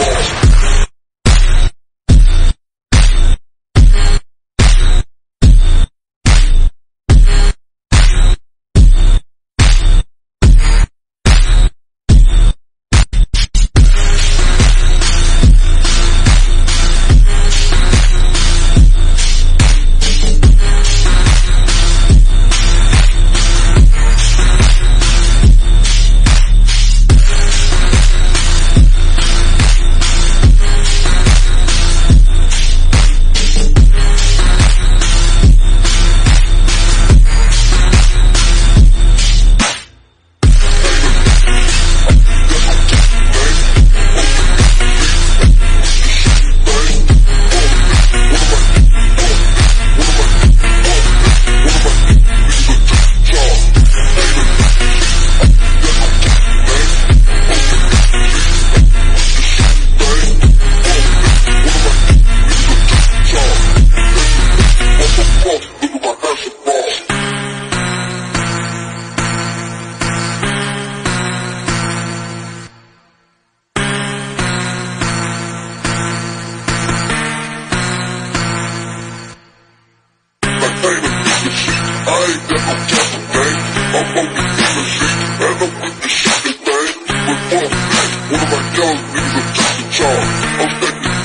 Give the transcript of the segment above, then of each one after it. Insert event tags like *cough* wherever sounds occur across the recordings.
force. One of my young niggas took the charge. I'm thinking,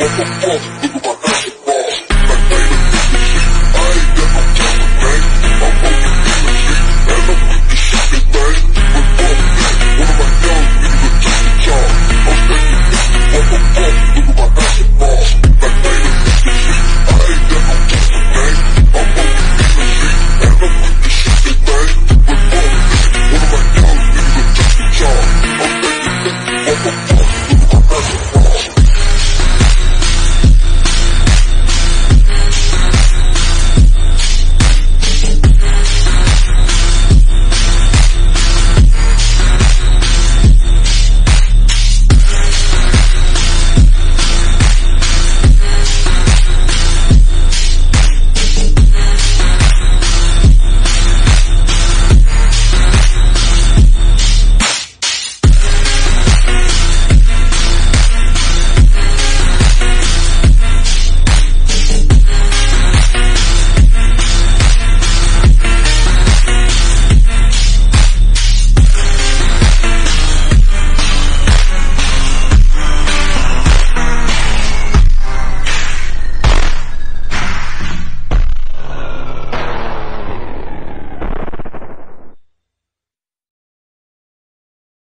what the fuck, nigga, Thank *laughs* you.